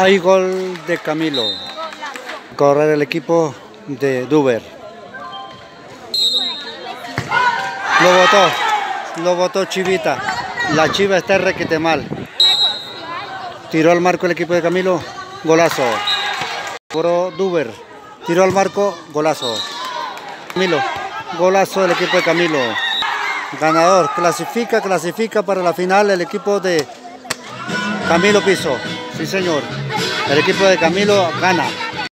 Hay gol de Camilo. Correr el equipo de Duber. Lo votó. Lo votó Chivita. La Chiva está requete mal. Tiró al marco el equipo de Camilo. Golazo. Cobró Duber. Tiró al marco. Golazo. Camilo. Golazo del equipo de Camilo. Ganador. Clasifica, clasifica para la final el equipo de Camilo Piso. Sí, señor. El equipo de Camilo gana.